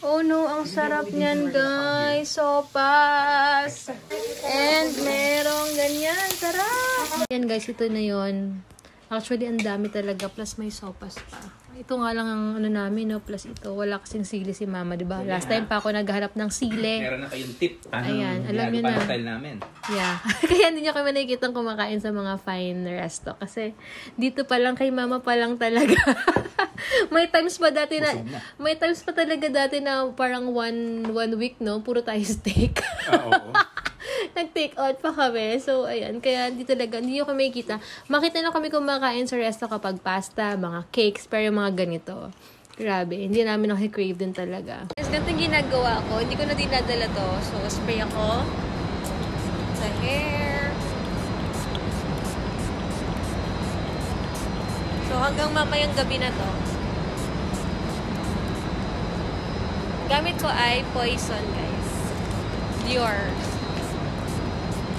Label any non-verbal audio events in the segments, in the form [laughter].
Oh no, ang sarap niyan guys. Sopas. And merong ganyan. Sarap. Yan guys, ito na yon. Actually, ang dami talaga. Plus may sopas pa. Ito nga lang ang ano namin, no? Plus ito, wala kasing sili si mama, di ba? Last time pa ako naghahanap ng sili. Meron na kayong tip. Paano Ayan, alam niyo na. style namin. Yeah. [laughs] Kaya hindi niyo kami nakikita kumakain sa mga fine resto. Kasi dito pa lang kay mama pa lang talaga. [laughs] may times pa dati na, na. may times pa talaga dati na parang one, one week, no? Puro tayo steak. Ah, Oo. [laughs] Nag-take out pa kami. So, ayan. Kaya hindi talaga, hindi nyo kami makikita. Makita na kami kumakain sa resto kapag pasta, mga cakes, pero yung mga ganito. Grabe. Hindi namin nakikrave din talaga. Guys, ganito ginagawa ko. Hindi ko na dinadala to. So, spray ako sa hair. So, hanggang mamayang gabi na to. Gamit ko ay Poison, guys. Dior.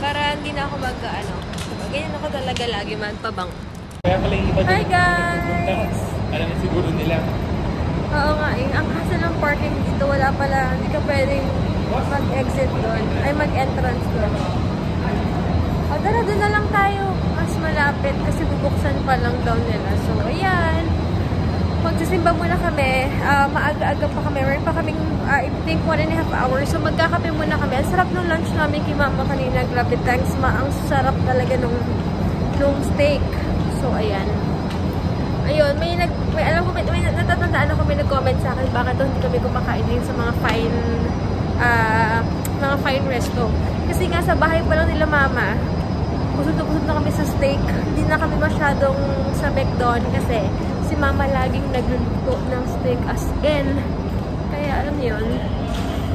Para hindi na ako mag, ano, diba? ganyan ako talaga lagi man pabang. Kaya pala yung iba Hi, guys! Alam mo siguro nila. Oo nga eh. Ang hassle ng parking dito, wala pala. Hindi ka pwedeng mag-exit doon. Ay, mag-entrance doon. O, tara, doon na lang tayo. Mas malapit kasi bubuksan pa lang daw nila. So, ayan. Magsisimba muna kami. Ah, maaga-aga pa kami. Meron pa kaming, ah, I think, one and a half hours. So, magkakape muna kami. Ang sarap ng lunch namin kay mama kanina. Grabe, thanks ma. Ang sarap talaga nung, nung steak. So, ayan. Ayun, may nag may alam ko may, may natatandaan ako may nag-comment sa akin bakit daw hindi kami kumakain din sa mga fine ah mga fine resto. Kasi nga sa bahay pa lang nila mama, busog na busog na kami sa steak. Hindi na kami masyadong sa McDon kasi si mama laging nagluluto ng steak as in. Kaya alam niyo yun,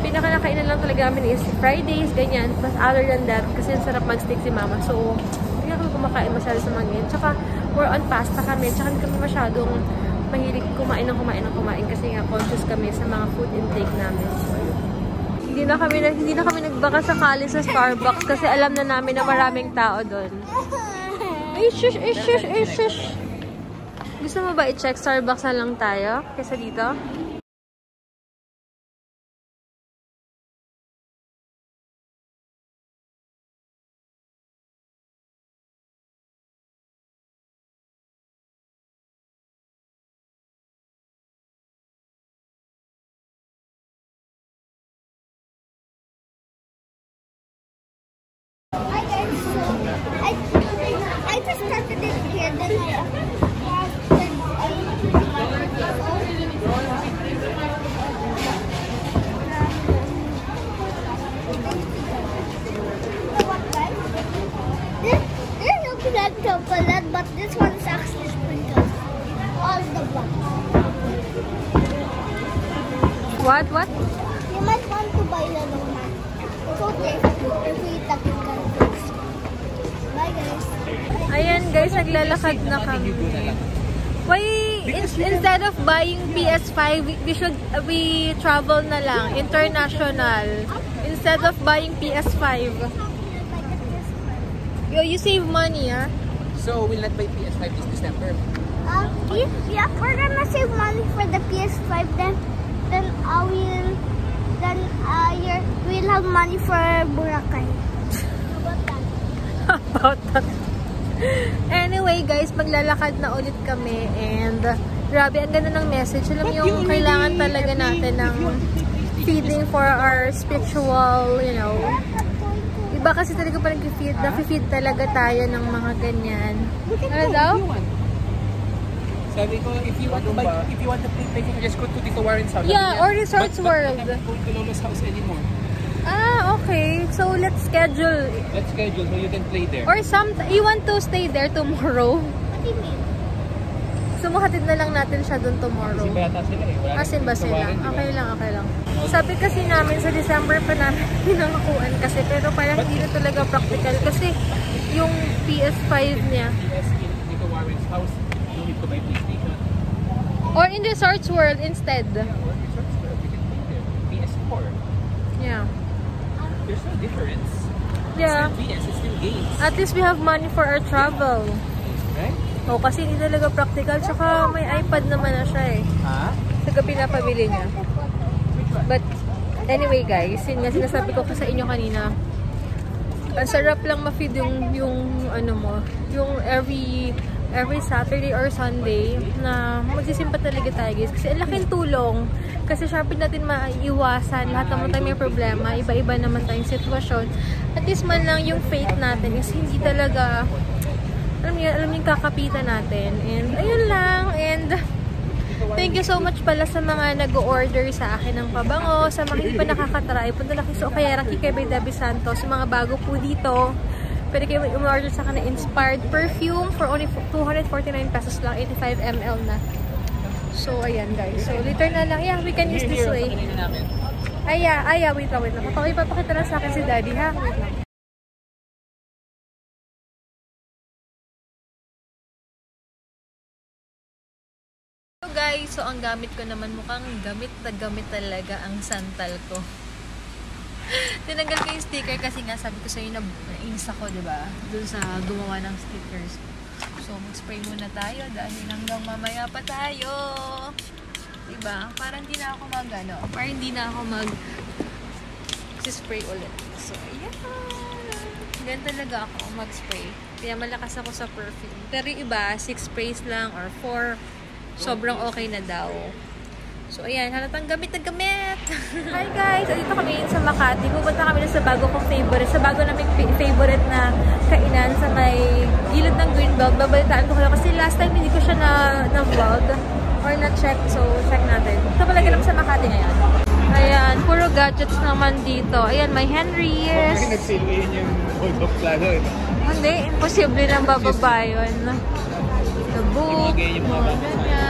pinaka nakainan lang talaga namin is Fridays, ganyan. But other than that, kasi sarap mag-steak si mama. So, hindi kami kumakain masyado sa mga ganyan. Tsaka, more on pasta kami. Tsaka hindi kami masyadong mahilig kumain ng kumain ng kumain kasi nga conscious kami sa mga food intake namin. So, hindi na kami hindi na kami nagbaka sakali sa Starbucks kasi alam na namin na maraming tao doon. Ay, shush, ay, shush, ay, shush. Gusto mo ba i-check Starbucks na lang tayo kaysa dito? I just started it here, then I What? What? You might want to buy the donut. It's okay if we eat the cookies. Bye guys. Ayan guys, naglalakad na kami. Why, in- instead of buying PS5, we, we should, uh, we travel na lang, international. Instead of buying PS5. Yo, you save money, ah. So, we'll not buy PS5 this December. If, yeah, we're gonna save money for the PS5, then then I will then uh, you're, we'll have money for Boracay. About [laughs] that? about that. Anyway, guys, maglalakad na ulit kami and uh, grabe, ang ganda ng message. Alam niyo, yung kailangan talaga natin ng feeding for our spiritual, you know. Iba kasi talaga pa nag-feed, na-feed talaga tayo ng mga ganyan. Ano daw? Sabi ko, if you want to buy, if you want to play Tekken, just go to Tito Warren's house. Yeah, or Resorts but, World. But not going to Lolo's house anymore. Ah, okay. So, let's schedule. Let's schedule so you can play there. Or some, you want to stay there tomorrow? What do you mean? Sumuhatid na lang natin siya dun tomorrow. Kasi yata sila eh. Wala Asin ba sila? Okay lang, okay lang. Sabi kasi namin sa December pa namin [laughs] pinangakuan kasi pero parang hindi na talaga practical kasi yung PS5 niya. PS in Tito Warren's house, you need to buy PlayStation. Or in Resorts World instead. Or Resorts World, you can play there. PS4. Yeah. There's no difference. Yeah. It's it's still games. At least we have money for our travel. Right? O kasi hindi talaga practical. Tsaka may iPad naman na siya eh. Ha? Sa gabi na pabili niya. But, anyway guys, yun nga sinasabi ko sa inyo kanina, ang sarap lang ma-feed yung, yung, ano mo, yung every, every Saturday or Sunday na magsisimpa talaga tayo guys. Kasi ang laking tulong. Kasi syempre natin maiiwasan. Lahat naman tayo may problema. Iba-iba naman tayong sitwasyon. At least man lang yung faith natin is hindi talaga alam niyo, alam niyo kakapitan natin. And ayun lang. And Thank you so much pala sa mga nag-order sa akin ng pabango, sa mga hindi pa nakakatry. Punta na kayo sa Okayara kay Bay Dabi Santos, sa mga bago po dito. Pwede kayo umorder sa ng inspired perfume for only 249 pesos lang, 85 ml na. So, ayan guys. So, later na lang. Yeah, we can use this way. Ay, yeah, wait lang, wait lang. Papakita lang sa akin si daddy, ha? Wait lang. So guys, so ang gamit ko naman mukhang gamit na gamit talaga ang santal ko. Tinanggal ko yung sticker kasi nga sabi ko sa inyo na nainis ako, di ba? Doon sa gumawa ng stickers. So mag-spray muna tayo dahil hanggang mamaya pa tayo. Diba? Para hindi na ako mag ano, para hindi na ako mag spray ulit. So, ayan. Ganyan talaga ako mag-spray. Kaya malakas ako sa perfume. Pero iba, 6 sprays lang or 4 sobrang okay na daw. So, ayan, halatang gamit na gamit. [laughs] Hi guys! Dito kami sa Makati. Pupunta kami na sa bago kong favorite. Sa bago namin favorite na kainan sa may gilid ng Greenbelt. Babalitaan ko kayo kasi last time hindi ko siya na, na vlog or na check. So, check natin. Ito pala lang sa Makati ngayon. Ayan, puro gadgets naman dito. Ayan, may Henry's. Bakit nagsilwiin yung hold of plano eh. Hindi, imposible nang bababa yun. The book, Ibigay yung mga ganyan.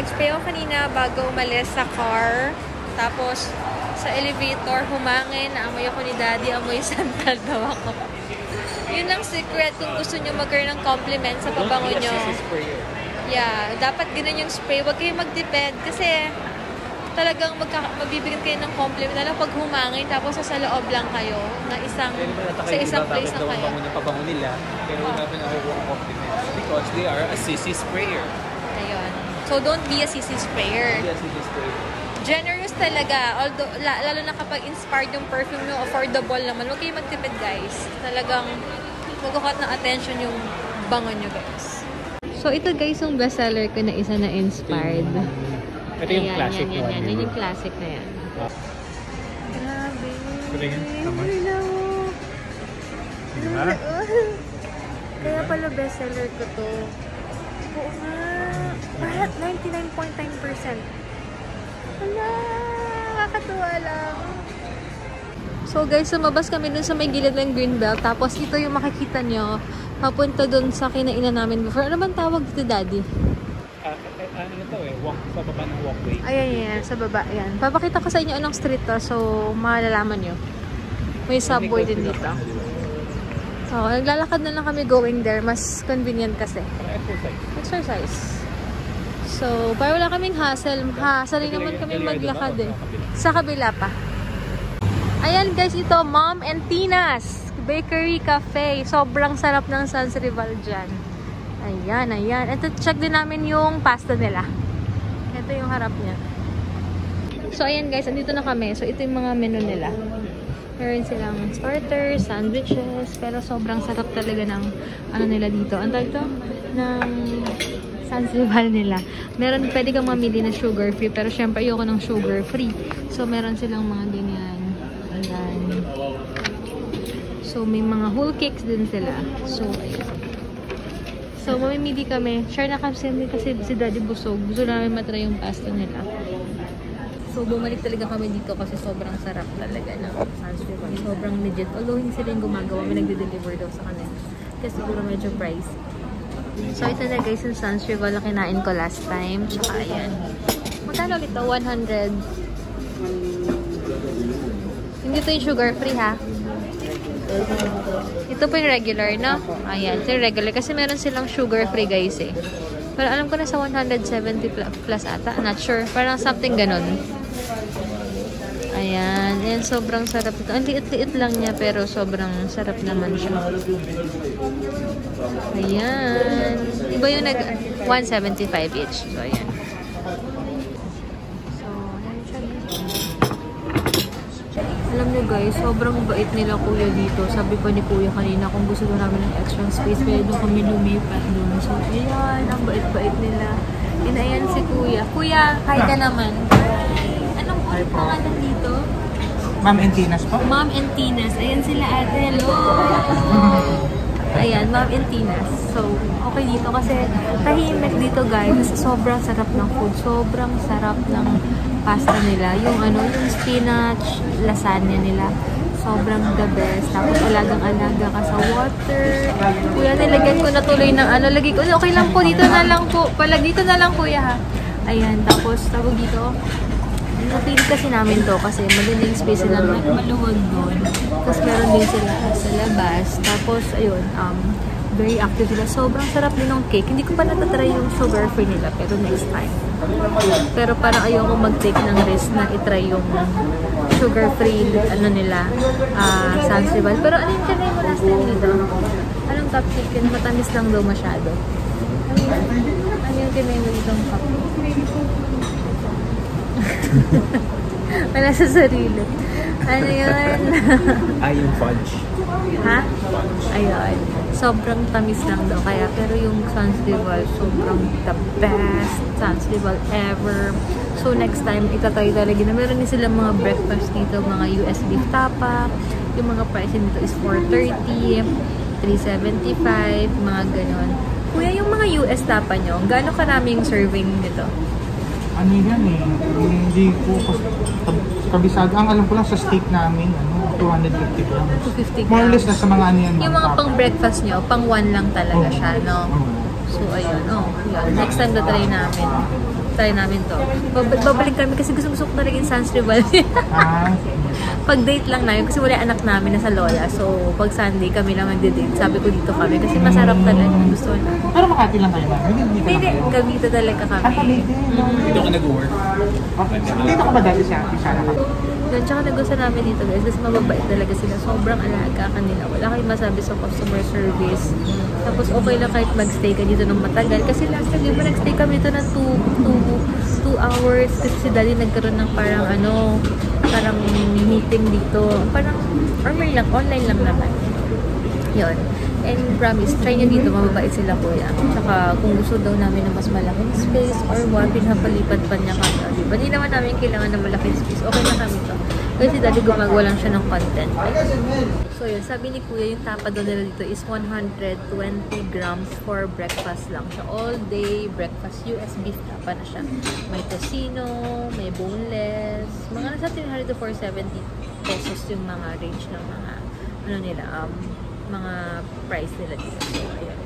Nag-spray ako kanina bago umalis sa car. Tapos, sa elevator, humangin. Naamoy ako ni daddy. Amoy [laughs] santal daw ako. Yun ang secret kung gusto nyo magkaroon ng compliment sa pabango nyo. Yeah, dapat ganun yung spray. Huwag kayong mag-depend kasi talagang magka, mabibigyan kayo ng compliment. Lalo pag humangin, tapos sa loob lang kayo na isang, sa isang place lang kayo. Bakit daw ang pabango nila, pero wala pa nakukuha compliments because they are a sissy sprayer. So, don't be a sissy sprayer. Hindi a sissy sprayer. Generous talaga. Although, la- lalo na kapag inspired yung perfume nyo, affordable naman. Huwag kayong magtipid, guys. Talagang magkakot ng attention yung bango nyo, guys. So, ito guys yung bestseller ko na isa na inspired. Ito yung Ayan, classic yan, yan, one. yan. Yan yung classic na yan. Grabe. Tama. Mo. Diba? Kaya pala bestseller ko to. Oo nga. Bakit 99.9%? Wala. Kakatuwa lang. So guys, sumabas kami dun sa may gilid ng Greenbelt. Tapos ito yung makikita nyo. Papunta dun sa kinainan namin before. Ano bang tawag dito, Daddy? Ah, ah, ano to eh, walk, sa baba ng walkway. Ayan, yan. Sa baba. Ayan. Papakita ko sa inyo anong street to. So, malalaman nyo. May subway din dito. Oo, naglalakad na lang kami going there. Mas convenient kasi. Exercise. Exercise. So, para wala kaming hassle. Hassle naman kami maglakad eh. Sa kabila pa. Ayan guys, ito Mom and Tina's Bakery Cafe. Sobrang sarap ng Sans Rival dyan. Ayan, ayan. Ito, check din namin yung pasta nila. Ito yung harap niya. So, ayan guys, andito na kami. So, ito yung mga menu nila. Meron silang starters, sandwiches, pero sobrang sarap talaga ng ano nila dito. Ang tawag? Ng Sans Rival nila. Meron, pwede kang mamili na sugar free, pero syempre ayoko ng sugar free. So, meron silang mga ganyan. Ayan. So, may mga whole cakes din sila. So. So, mamimili kami. Share na kasi kasi si Daddy busog. Gusto namin matry yung pasta nila. So, bumalik talaga kami dito kasi sobrang sarap talaga ng Sans Rival. Sobrang legit. Although hindi sila yung gumagawa, may nagde-deliver daw sa kanila. Kasi siguro medyo pricey. So, ito na guys yung Sans Rival na kinain ko last time. Tsaka ayan. Magkano ulit to? 100. Hindi to yung sugar free ha. Ito po yung regular, no? Ayan, ito yung regular. Kasi meron silang sugar free guys eh. Pero alam ko na sa 170 pl- plus ata. Not sure. Parang something ganun. Ayan. And sobrang sarap. Ang liit-liit lang niya pero sobrang sarap naman siya. Ayan. Iba yung nag 175 each. So, ayan. So, ayan siya. Alam niyo guys, sobrang bait nila kuya dito. Sabi pa ni kuya kanina kung gusto ko namin ng extra space, kaya doon kami lumipat doon. So, ayan. Ang bait-bait nila. And ayan si kuya. Kuya, kaya ka naman. Hi po. pangalan dito? Ma'am Entinas po? Ma'am and Tinas. Ayan sila ate. Hello! [laughs] Ayan, Ma'am and Tinas. So, okay dito kasi tahimik dito guys. Sobrang sarap ng food. Sobrang sarap ng pasta nila. Yung ano, yung spinach lasagna nila. Sobrang the best. Tapos alagang-alaga ka sa water. Kuya, nilagyan ko na tuloy ng ano. Lagi ko, okay lang po. Dito na lang po. Palag dito na lang kuya ha. Ayan, tapos tawag dito. Napili kasi namin to kasi magaling space sila ma- maluwag doon. Tapos meron din sila sa labas. Tapos, ayun, um, very active sila. Sobrang sarap din ng cake. Hindi ko pa natatry yung sugar free nila, pero next time. Pero parang ayoko mag-take ng risk na itry yung sugar free ano nila, ah Sansival. Pero ano yung tinry mo last time dito? Anong top chicken? Matamis lang daw masyado. Ano yun? Yung tinry mo dito ang cup? [laughs] Wala sa sarili. Ano yun? [laughs] Ay, yung fudge. ha? Ayun. Sobrang tamis lang daw. Kaya, pero yung Sansival, sobrang the best Sansival ever. So, next time, itatry talaga na. Meron din silang mga breakfast dito, mga US beef tapa. Yung mga price dito is 430, 375, mga ganon. Kuya, yung mga US tapa nyo, gaano karaming serving nito? Ano yan eh? Hindi ko kabisado. Ang alam ko lang sa steak namin, ano, 250 grams. 250 grams. More or less na sa mga ano yan. Yung mga tapa. pang breakfast nyo, pang one lang talaga Oo. siya, no? Oo. So, ayun. Oh, yun. Next time na try namin. Try namin to. Bab- babalik kami kasi gusto gusto ko talaga yung Sans Rival. Ah, [laughs] pag date lang namin, kasi wala anak namin na sa Lola. So, pag Sunday kami lang magde-date. Sabi ko dito kami kasi masarap talaga. Gusto na. pero Makati lang kayo ma'am. Hindi, hindi. Cavite talaga Ah, kami. Cavite. Mm. Dito ka nag-work. Dito ka ba dati sa Isara ka? Yun, tsaka nagustuhan namin dito guys kasi mababait talaga sila. Sobrang alaga kanila. Wala kayong masabi sa customer service. Tapos okay lang kahit magstay ka dito ng matagal. Kasi last time, di ba nagstay kami dito ng 2 hours. Kasi si Daddy nagkaroon ng parang ano, parang meeting dito. Parang, online lang, online lang naman. Yun. And promise, try nyo dito, mababait sila kuya. Tsaka kung gusto daw namin ng mas malaking space or what, pinapalipat pa niya kami. Di ba? Di naman namin kailangan ng malaking space. Okay na kami to. Kasi dati gumagawa lang siya ng content. So yun, sabi ni kuya, yung tapa daw nila dito is 120 grams for breakfast lang. So all day breakfast, US beef tapa na siya. May tocino, may boneless. Mga nasa 300 to 470 pesos yung mga range ng mga ano nila, um, mga price nila dito. So, ayun.